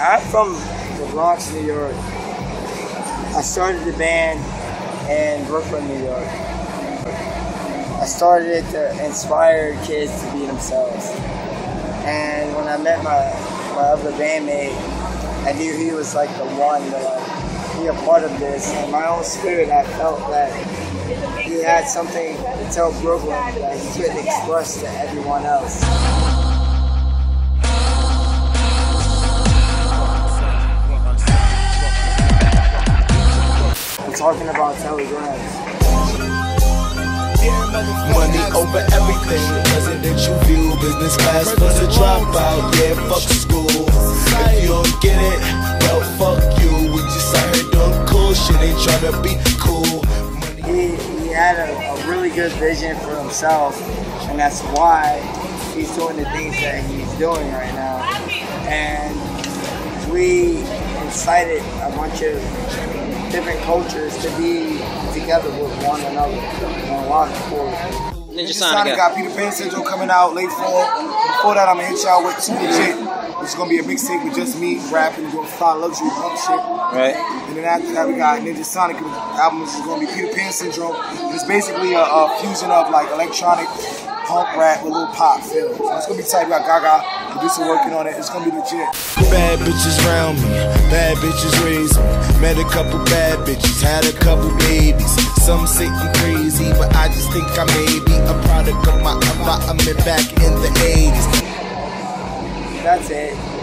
I'm from the Bronx, New York. I started the band in Brooklyn, New York. I started it to inspire kids to be themselves. And when I met my, my other bandmate, I knew he was like the one to like be a part of this. And my own spirit, I felt that he had something to tell Brooklyn that he couldn't express to everyone else. Talking about telegrams. Money over everything. Presidential view, business class plus a dropout. Yeah, fuck school. If you don't get it, well, fuck you. We just out here doing cool shit, ain't trying to be cool. He, he had a, a really good vision for himself, and that's why he's doing the things that he's doing right now. And we incited a bunch of different cultures to be together with one another on a lot. Ninjasonik Sonic. got Peter Pan Syndrome coming out late fall. Before that, I'm gonna hit y'all with 2 Legit, is gonna be a mixtape with just me rapping doing fly luxury punk shit. Right. And then after that, we got Ninjasonik album, which is gonna be Peter Pan Syndrome. It's basically a, a fusion of like electronic punk rap with a little pop feel. So it's gonna be tight. We got Gaga, producer working on it. It's gonna be legit. Bad bitches round me, bad bitches raise me. Met a couple bad bitches, had a couple babies. Some say I'm crazy, but I just think I may be a product of my environment back in the 80s. That's it.